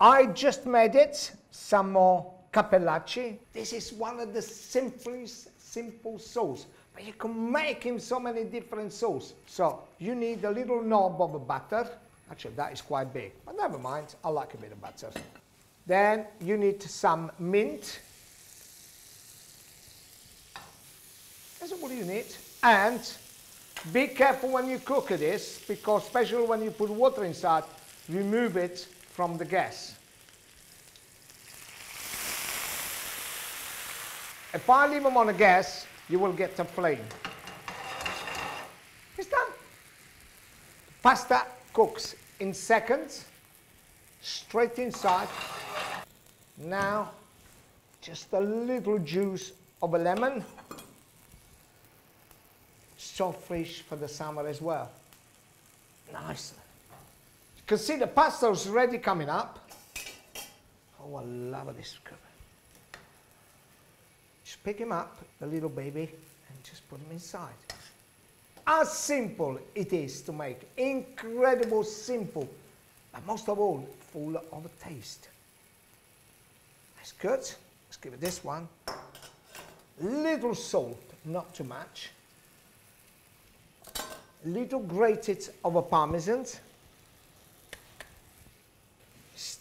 I just made it, some more cappellacci. This is one of the simplest simple sauce, but you can make in so many different sauce. So you need a little knob of butter. Actually, that is quite big, but never mind. I like a bit of butter. Then you need some mint. That's all you need. And be careful when you cook this, because especially when you put water inside, remove it from the gas. If I leave them on the gas, you will get a flame. It's done. Pasta cooks in seconds, straight inside. Now, just a little juice of a lemon. So fresh for the summer as well. Nice. Can see the pasta is ready coming up. Oh, I love this curry. Just pick him up, the little baby, and just put him inside. How simple it is to make. Incredible simple, but most of all, full of taste. That's good. Let's give it this one. Little salt, not too much. Little grated of a parmesan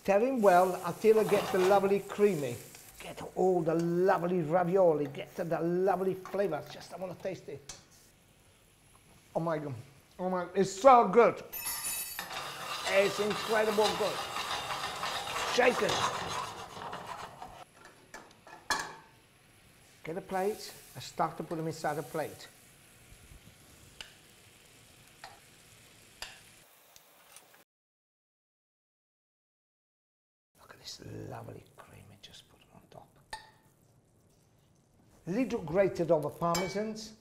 stirring well until I get the lovely creamy. Get all the lovely ravioli, get the lovely flavor. Just I want to taste it. Oh my god. Oh my, it's so good. It's incredible good. Shake it. Get a plate. I start to put them inside a plate. This lovely cream and just put it on top. Little grated over parmesans.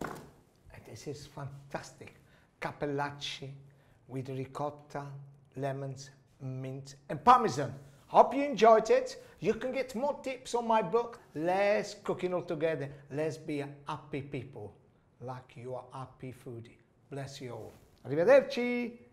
And this is fantastic. Cappellacci with ricotta, lemons, mint and parmesan. Hope you enjoyed it. You can get more tips on my book. Let's cooking all together. Let's be happy people like you are happy foodie. Bless you all. Arrivederci.